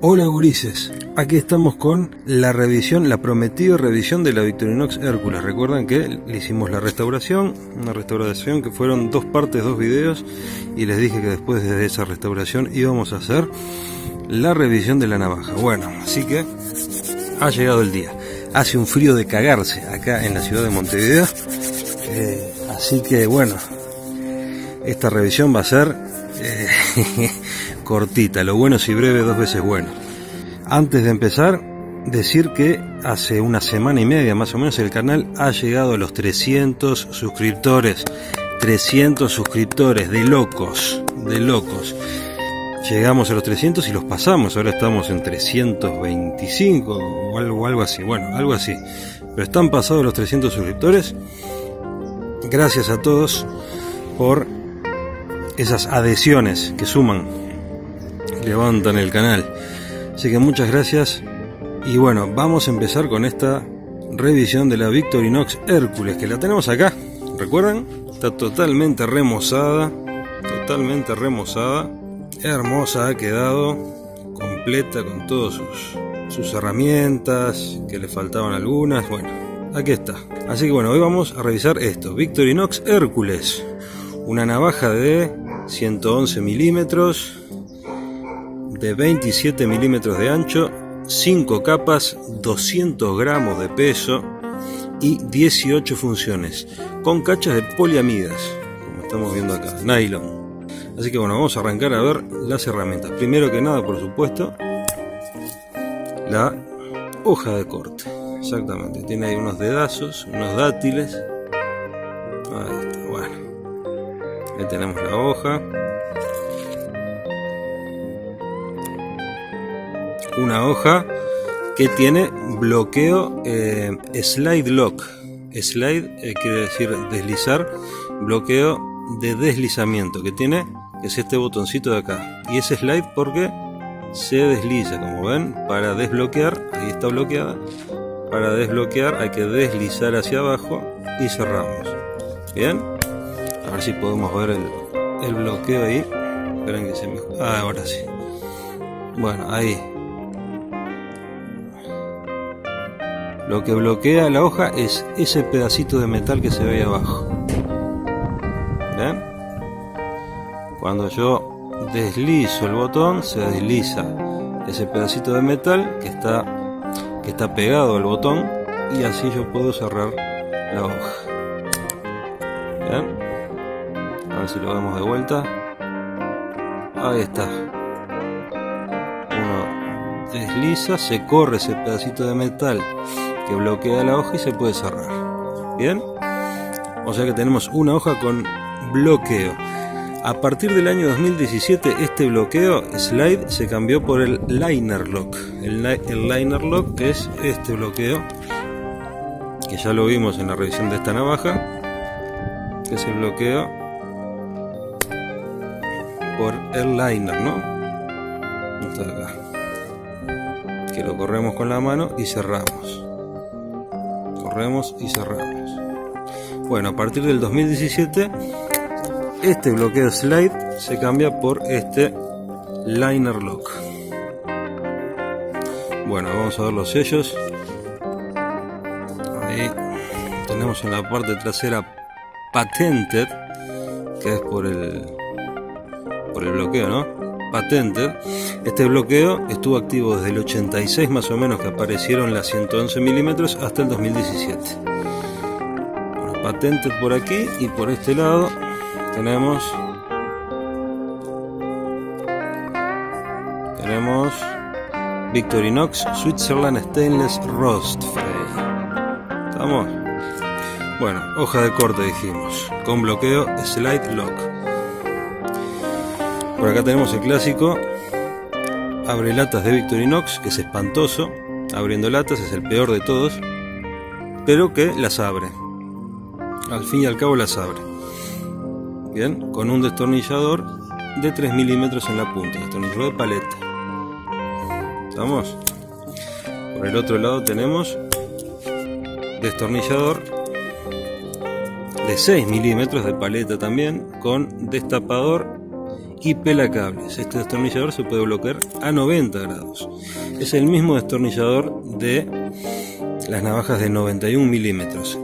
Hola gurises, aquí estamos con la revisión, la prometida revisión de la Victorinox Hércules. Recuerdan que le hicimos la restauración, una restauración que fueron dos partes, dos videos, y les dije que después de esa restauración íbamos a hacer la revisión de la navaja. Bueno, así que ha llegado el día. Hace un frío de cagarse acá en la ciudad de Montevideo, eh, así que bueno, esta revisión va a ser... Eh, cortita, lo bueno si breve dos veces bueno. Antes de empezar, decir que hace una semana y media más o menos el canal ha llegado a los 300 suscriptores. 300 suscriptores, de locos, de locos. Llegamos a los 300 y los pasamos, ahora estamos en 325 o algo, algo así, bueno, algo así. Pero están pasados los 300 suscriptores. Gracias a todos por esas adhesiones que suman levantan el canal. Así que muchas gracias. Y bueno, vamos a empezar con esta revisión de la Victorinox Hércules, que la tenemos acá. ¿Recuerdan? Está totalmente remozada. Totalmente remozada. Hermosa ha quedado. Completa con todas sus, sus herramientas, que le faltaban algunas. Bueno, aquí está. Así que bueno, hoy vamos a revisar esto. Victorinox Hércules. Una navaja de 111 milímetros de 27 milímetros de ancho, 5 capas, 200 gramos de peso y 18 funciones, con cachas de poliamidas, como estamos viendo acá, nylon. Así que bueno, vamos a arrancar a ver las herramientas. Primero que nada, por supuesto, la hoja de corte. Exactamente, tiene ahí unos dedazos, unos dátiles. Ahí está, bueno. Ahí tenemos la hoja. Una hoja que tiene bloqueo eh, slide lock. Slide eh, quiere decir deslizar, bloqueo de deslizamiento que tiene, es este botoncito de acá. Y ese slide porque se desliza, como ven, para desbloquear, ahí está bloqueada, para desbloquear hay que deslizar hacia abajo y cerramos. Bien, a ver si podemos ver el, el bloqueo ahí. Esperen que se. Ah, ahora sí. Bueno, ahí Lo que bloquea la hoja es ese pedacito de metal que se ve ahí abajo. ¿Ven? Cuando yo deslizo el botón, se desliza ese pedacito de metal que está, que está pegado al botón y así yo puedo cerrar la hoja. ¿Ven? A ver si lo vemos de vuelta. Ahí está. Uno desliza, se corre ese pedacito de metal que bloquea la hoja y se puede cerrar. ¿Bien? O sea que tenemos una hoja con bloqueo. A partir del año 2017 este bloqueo slide se cambió por el liner lock. El, liner lock es este bloqueo que ya lo vimos en la revisión de esta navaja, que es el bloqueo por el liner, ¿no? Está acá. Que lo corremos con la mano y cerramos corremos y cerramos. Bueno, a partir del 2017 este bloqueo slide se cambia por este liner lock. Bueno, vamos a ver los sellos. Ahí tenemos en la parte trasera patented, que es por el por el bloqueo, ¿no? Patente, este bloqueo estuvo activo desde el 86 más o menos que aparecieron las 111 milímetros hasta el 2017. Bueno, patente por aquí y por este lado tenemos tenemos Victorinox Switzerland Stainless Rost ¿Estamos? Bueno, hoja de corte dijimos, con bloqueo Slide Lock. Por acá tenemos el clásico abre latas de Victorinox, que es espantoso. Abriendo latas es el peor de todos, pero que las abre. Al fin y al cabo las abre. Bien, con un destornillador de 3 milímetros en la punta, destornillador de paleta. ¿Estamos? Por el otro lado tenemos destornillador de 6 milímetros de paleta también, con destapador y pelacables. Este destornillador se puede bloquear a 90 grados. Es el mismo destornillador de las navajas de 91 milímetros.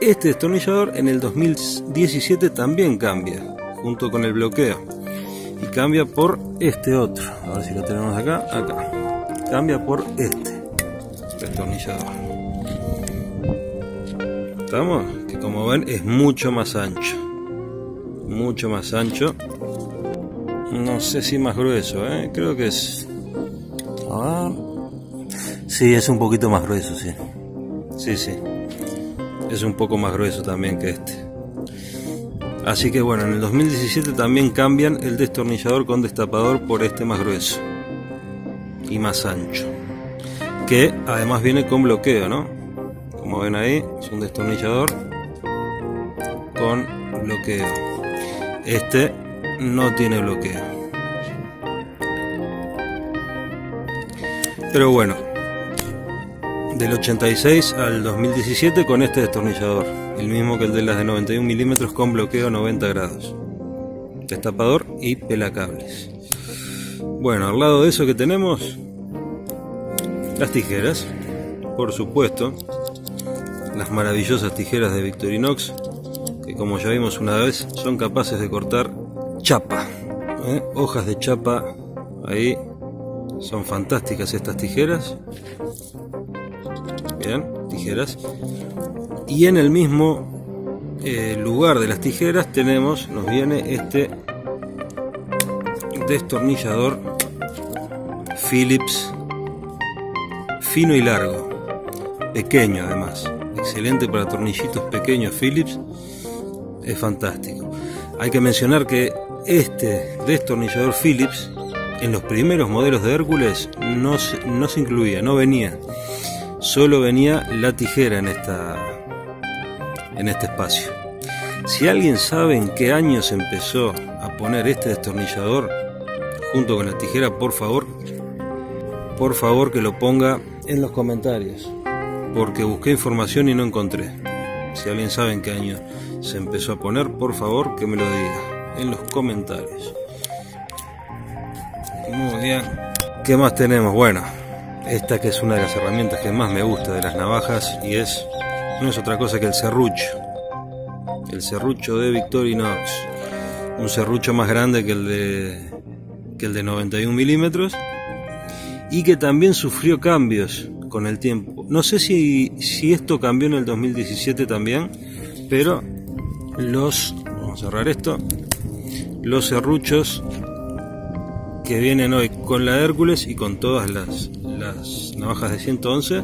Este destornillador en el 2017 también cambia, junto con el bloqueo. Y cambia por este otro. A ver si lo tenemos acá. Acá. Cambia por este destornillador. ¿Estamos? Que como ven es mucho más ancho. Mucho más ancho. No sé si más grueso, ¿eh? Creo que es... A ver. Sí, es un poquito más grueso, sí. Sí, sí. Es un poco más grueso también que este. Así que bueno, en el 2017 también cambian el destornillador con destapador por este más grueso y más ancho. Que además viene con bloqueo, ¿no? Como ven ahí, es un destornillador con bloqueo. Este no tiene bloqueo. Pero bueno, del 86 al 2017 con este destornillador, el mismo que el de las de 91 milímetros con bloqueo 90 grados, destapador y pelacables. Bueno, al lado de eso que tenemos, las tijeras, por supuesto, las maravillosas tijeras de Victorinox, como ya vimos una vez, son capaces de cortar chapa, ¿eh? hojas de chapa, ahí son fantásticas estas tijeras tijeras. Y en el mismo eh, lugar de las tijeras tenemos, nos viene este destornillador Phillips fino y largo, pequeño además, excelente para tornillitos pequeños Phillips, es fantástico. Hay que mencionar que este destornillador Phillips en los primeros modelos de Hércules no no se incluía, no venía solo venía la tijera en, esta, en este espacio. Si alguien sabe en qué año se empezó a poner este destornillador junto con la tijera, por favor, por favor que lo ponga en los comentarios, porque busqué información y no encontré. Si alguien sabe en qué año se empezó a poner, por favor que me lo diga en los comentarios. Muy bien. ¿Qué más tenemos? Bueno, esta que es una de las herramientas que más me gusta de las navajas y es no es otra cosa que el serrucho el serrucho de Victorinox un serrucho más grande que el de que el de 91 milímetros y que también sufrió cambios con el tiempo no sé si, si esto cambió en el 2017 también pero los vamos a cerrar esto los serruchos que vienen hoy con la Hércules y con todas las, las navajas de 111,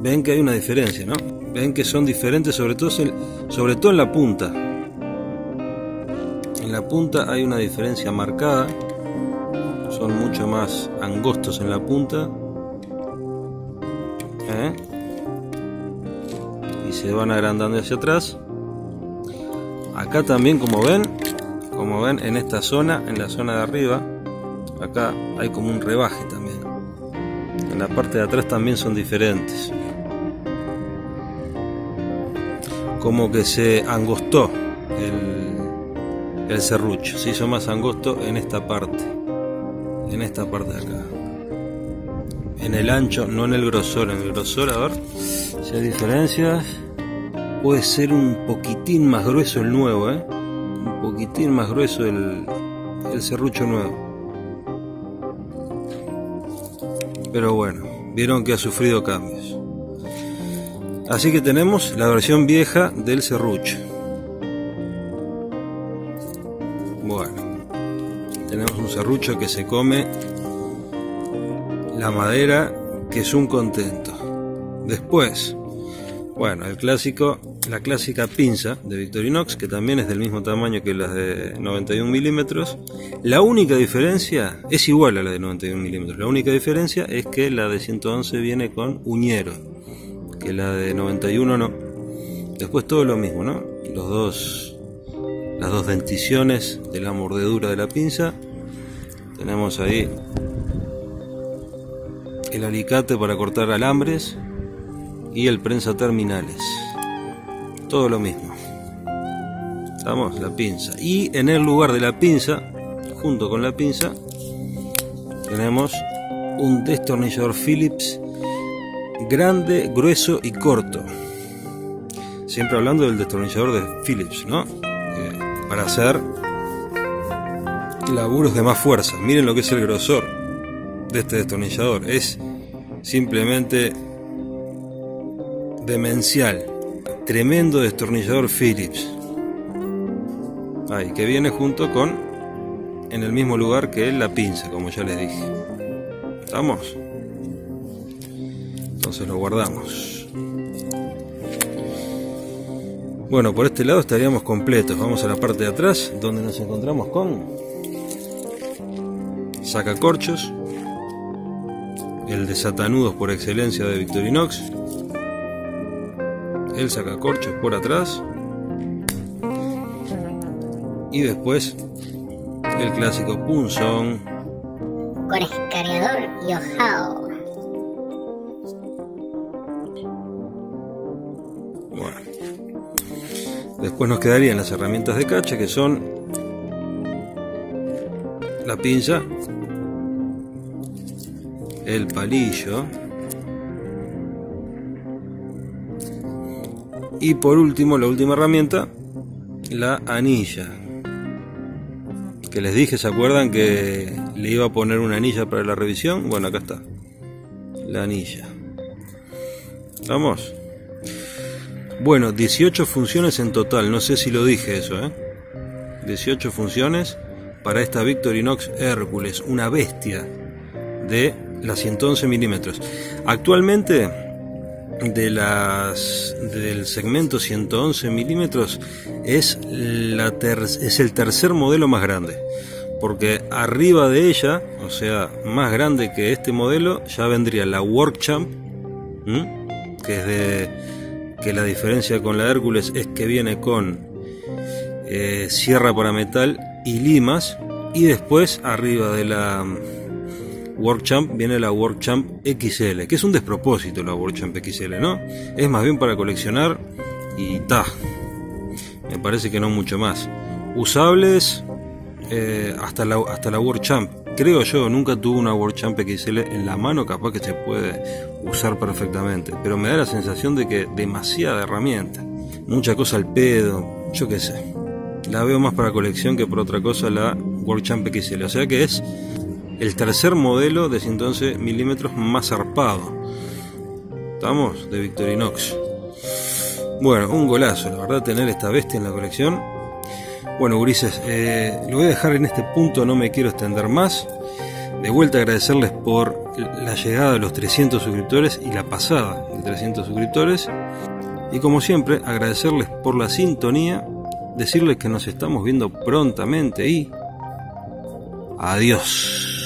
ven que hay una diferencia, ¿no? Ven que son diferentes, sobre todo, sobre todo en la punta. En la punta hay una diferencia marcada, son mucho más angostos en la punta. ¿eh? Y se van agrandando hacia atrás. Acá también, como ven, como ven en esta zona, en la zona de arriba, acá hay como un rebaje también. En la parte de atrás también son diferentes. Como que se angostó el, el serrucho, se hizo más angosto en esta parte, en esta parte de acá. En el ancho, no en el grosor, en el grosor, a ver si hay diferencias. Puede ser un poquitín más grueso el nuevo, ¿eh? poquitín más grueso el, el serrucho nuevo. Pero bueno, vieron que ha sufrido cambios. Así que tenemos la versión vieja del serrucho. Bueno, tenemos un serrucho que se come la madera, que es un contento. Después, bueno, el clásico la clásica pinza de Victorinox, que también es del mismo tamaño que las de 91 milímetros. La única diferencia es igual a la de 91 milímetros. La única diferencia es que la de 111 viene con uñero, que la de 91 no. Después todo lo mismo, ¿no? Los dos, las dos denticiones de la mordedura de la pinza. Tenemos ahí el alicate para cortar alambres y el prensa terminales todo lo mismo. Estamos, la pinza. Y en el lugar de la pinza, junto con la pinza, tenemos un destornillador Phillips grande, grueso y corto. Siempre hablando del destornillador de Phillips, ¿no? para hacer laburos de más fuerza. Miren lo que es el grosor de este destornillador. Es simplemente demencial. Tremendo destornillador Phillips. Ahí, que viene junto con en el mismo lugar que la pinza, como ya les dije. ¿Estamos? Entonces lo guardamos. Bueno, por este lado estaríamos completos. Vamos a la parte de atrás, donde nos encontramos con sacacorchos, el desatanudos por excelencia de Victorinox, el sacacorchos por atrás y después el clásico punzón con escariador y ojao. Después nos quedarían las herramientas de cacha que son la pinza, el palillo y por último, la última herramienta, la anilla. Que les dije, ¿se acuerdan que le iba a poner una anilla para la revisión? Bueno, acá está. La anilla. ¿Vamos? Bueno, 18 funciones en total, no sé si lo dije eso, ¿eh? 18 funciones para esta Victorinox Hércules, una bestia de las 111 milímetros. Actualmente, de las del segmento 111 milímetros es, la es el tercer modelo más grande. Porque arriba de ella, o sea, más grande que este modelo, ya vendría la Workchamp, que es de que la diferencia con la Hércules es que viene con eh, sierra para metal y limas y después arriba de la Workchamp viene la Workchamp XL, que es un despropósito la Workchamp XL, ¿no? Es más bien para coleccionar y ta. Me parece que no mucho más. Usables eh, hasta la hasta la Workchamp. Creo yo, nunca tuve una Workchamp XL en la mano, capaz que se puede usar perfectamente, pero me da la sensación de que demasiada herramienta, mucha cosa al pedo, yo qué sé. La veo más para colección que por otra cosa la Workchamp XL, o sea que es el tercer modelo de 111 milímetros más zarpado. ¿Estamos? De Victorinox. Bueno, un golazo, la verdad, tener esta bestia en la colección. Bueno, Gurises, eh, lo voy a dejar en este punto, no me quiero extender más. De vuelta agradecerles por la llegada de los 300 suscriptores y la pasada de 300 suscriptores. Y como siempre, agradecerles por la sintonía, decirles que nos estamos viendo prontamente y adiós.